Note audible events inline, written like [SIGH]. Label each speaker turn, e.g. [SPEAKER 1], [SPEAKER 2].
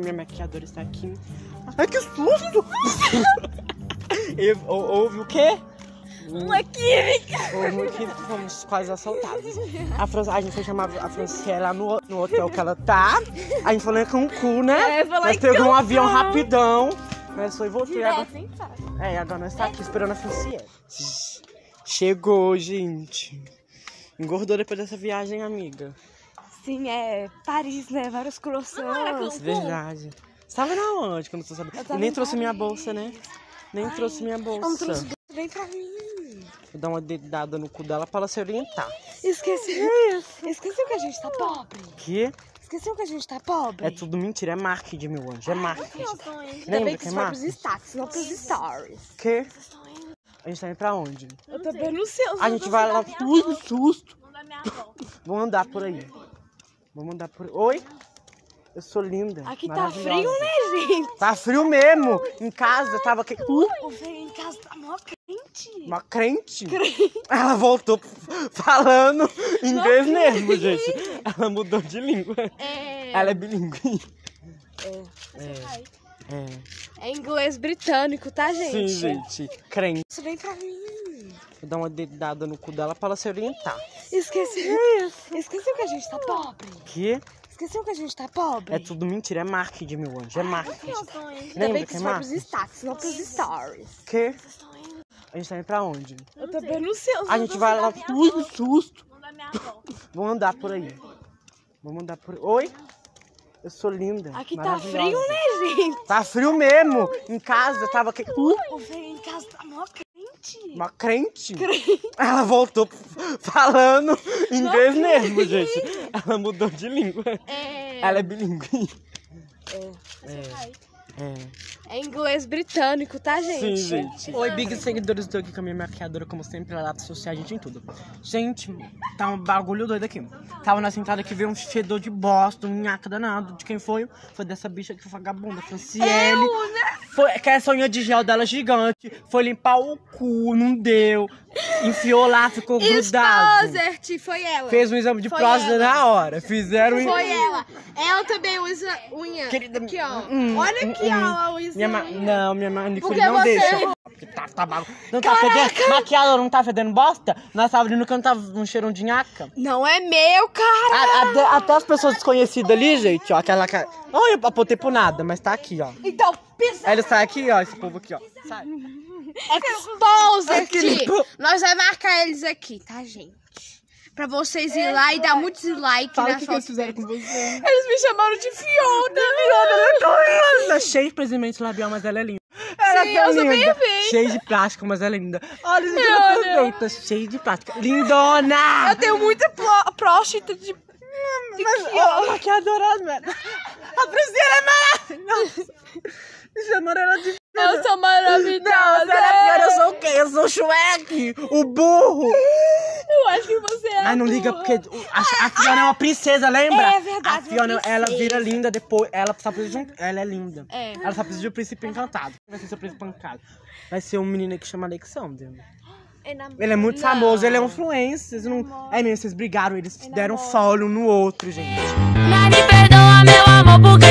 [SPEAKER 1] minha maquiadora está aqui. Ai, que susto! [LAUGHS] Eu- ou- Houve o quê?
[SPEAKER 2] Uma química!
[SPEAKER 1] Houve que fomos quase assaltados. A, Fran... a gente foi chamar a Franciele lá no, no hotel que ela tá. A gente falou em Cancún, né?
[SPEAKER 2] É,
[SPEAKER 1] Nós pegamos um avião rapidão. Mas foi e voltei. Agora... É, agora nós tá aqui esperando a Franciele. Chegou, gente. Engordou depois dessa viagem, amiga.
[SPEAKER 2] Sim, é Paris, né? Vários croissants.
[SPEAKER 1] Verdade. Você tava na onde que eu não tô sabendo?
[SPEAKER 2] Eu
[SPEAKER 1] E
[SPEAKER 2] tava
[SPEAKER 1] nem
[SPEAKER 2] em
[SPEAKER 1] trouxe minha
[SPEAKER 2] Paris.
[SPEAKER 1] bolsa, né? Nem trouxe minha bolsa.
[SPEAKER 2] Não trouxe bem pra mim.
[SPEAKER 1] Vou dar uma dedada no cu dela pra ela se orientar.
[SPEAKER 2] Esqueceu. Esqueceu que a gente tá pobre?
[SPEAKER 1] Que
[SPEAKER 2] Esqueceu que a gente tá pobre?
[SPEAKER 1] é tudo mentira, é marketing, meu anjo. É marketing.
[SPEAKER 2] Ainda
[SPEAKER 1] Lembra
[SPEAKER 2] bem
[SPEAKER 1] que
[SPEAKER 2] que
[SPEAKER 1] é
[SPEAKER 2] isso foi pros destaques, não pros stories.
[SPEAKER 1] Que? A gente tá indo pra onde?
[SPEAKER 2] Eu também não sei.
[SPEAKER 1] A gente vai lá. Ui, que susto! Vamos andar por aí. Vamos andar por Oi? Eu sou linda.
[SPEAKER 2] Aqui tá frio, né, gente?
[SPEAKER 1] Tá frio mesmo. Em casa tava. aqui- Uh,
[SPEAKER 2] em casa tá mó crente.
[SPEAKER 1] uma crente. Ela voltou [LAUGHS] falando inglês mesmo, gente. Ela mudou de língua.
[SPEAKER 2] É.
[SPEAKER 1] Ela é bilíngue.
[SPEAKER 2] É.
[SPEAKER 1] É.
[SPEAKER 2] É inglês britânico, tá, gente?
[SPEAKER 1] Sim, gente. Crente.
[SPEAKER 2] Isso vem pra mim.
[SPEAKER 1] Vou dar uma dedada no cu dela pra ela se orientar.
[SPEAKER 2] Esqueceu. Esqueceu que a gente tá pobre?
[SPEAKER 1] Que?
[SPEAKER 2] Esqueceu que a gente tá pobre?
[SPEAKER 1] É tudo mentira, é marketing, meu anjo. É marketing.
[SPEAKER 2] Ainda bem que
[SPEAKER 1] que é
[SPEAKER 2] isso foi pros destaques, não pros stories.
[SPEAKER 1] Que? A gente tá indo pra onde?
[SPEAKER 2] Eu também não sei.
[SPEAKER 1] A gente vai lá. Ui, que susto! Vamos andar por aí. Vamos andar por Oi? Eu sou linda.
[SPEAKER 2] Aqui tá frio, né, gente?
[SPEAKER 1] Tá frio mesmo. Em casa tava. aqui- Uh,
[SPEAKER 2] em casa tá mó crente.
[SPEAKER 1] uma crente. Ela voltou falando inglês mesmo, gente. Ela mudou de língua.
[SPEAKER 2] É.
[SPEAKER 1] Ela é bilíngue.
[SPEAKER 2] É.
[SPEAKER 1] É.
[SPEAKER 2] É inglês britânico, tá, gente?
[SPEAKER 1] Sim, gente. Oi, big seguidores, estou aqui com a minha maquiadora, como sempre, ela dá social a gente em tudo. Gente, tá um bagulho doido aqui. Tava na sentada aqui, veio um fedor de bosta, um nhaca danado. De quem foi? Foi dessa bicha que foi vagabunda, Franciele. Foi, que essa unha de gel dela gigante. Foi limpar o cu, não deu. Enfiou lá, ficou grudado.
[SPEAKER 2] Exposer, foi ela.
[SPEAKER 1] Fez um exame de
[SPEAKER 2] Foi
[SPEAKER 1] próstata
[SPEAKER 2] ela.
[SPEAKER 1] na hora. Fizeram...
[SPEAKER 2] Foi ela. Ela também usa unha.
[SPEAKER 1] Querida,
[SPEAKER 2] Aqui, ó.
[SPEAKER 1] hum,
[SPEAKER 2] Olha
[SPEAKER 1] hum,
[SPEAKER 2] aqui,
[SPEAKER 1] hum.
[SPEAKER 2] ó. Ela usa
[SPEAKER 1] Minha ma...
[SPEAKER 2] unha.
[SPEAKER 1] Não, minha manicure
[SPEAKER 2] Porque
[SPEAKER 1] não
[SPEAKER 2] você
[SPEAKER 1] deixa.
[SPEAKER 2] errou.
[SPEAKER 1] Porque tá, tá bagu... Não tá fedendo. Maquiador não tá fedendo bosta? Nós tava ali no canto, tava um cheirão de nhaca.
[SPEAKER 2] Não é meu, cara.
[SPEAKER 1] A- até, até as pessoas desconhecidas ali, gente, ó, aquela cara. Não, eu apontei por nada, mas tá aqui, ó.
[SPEAKER 2] Então, pisa.
[SPEAKER 1] Aí ele sai aqui, ó, esse povo aqui, ó. Sai.
[SPEAKER 2] Exposer.
[SPEAKER 1] Aquele po-
[SPEAKER 2] Nós vamos marcar eles aqui, tá, gente? Pra vocês ir lá e dar muitos likes
[SPEAKER 1] Fala o
[SPEAKER 2] nas
[SPEAKER 1] que, que eles fizeram com você.
[SPEAKER 2] Eles me chamaram de Fiona.
[SPEAKER 1] Ela é cheia de presente labial, mas ela é linda. Ela
[SPEAKER 2] Sim,
[SPEAKER 1] é
[SPEAKER 2] eu sou bem
[SPEAKER 1] linda. Cheia de plástico, mas ela é linda. Olha, gente, ela é perfeita. Cheia de plástico. Lindona!
[SPEAKER 2] Eu tenho muita pró- próstata de...
[SPEAKER 1] Mas, ó, a maquiadora, mano. A Priscila é maravilhosa. Me chamaram ela de...
[SPEAKER 2] Eu sou maravilhosa.
[SPEAKER 1] Não, você é pior, eu sou o quê? Eu sou o Shrek, o burro.
[SPEAKER 2] Eu acho que você é
[SPEAKER 1] Mas não liga, porque a, a Fiona é uma princesa, lembra?
[SPEAKER 2] É verdade,
[SPEAKER 1] A Fiona, ela vira linda depois. Ela só precisa de um. Ela é linda.
[SPEAKER 2] É.
[SPEAKER 1] Ela só precisa de um príncipe encantado. Vai ser seu príncipe encantado. Vai ser um menino que chama Alexander. [GASPS] Ele é muito
[SPEAKER 2] Não.
[SPEAKER 1] famoso, ele é um influencer. Vocês não... É mesmo, vocês brigaram, eles deram follow um no outro, gente.
[SPEAKER 3] Me perdoa, meu amor, porque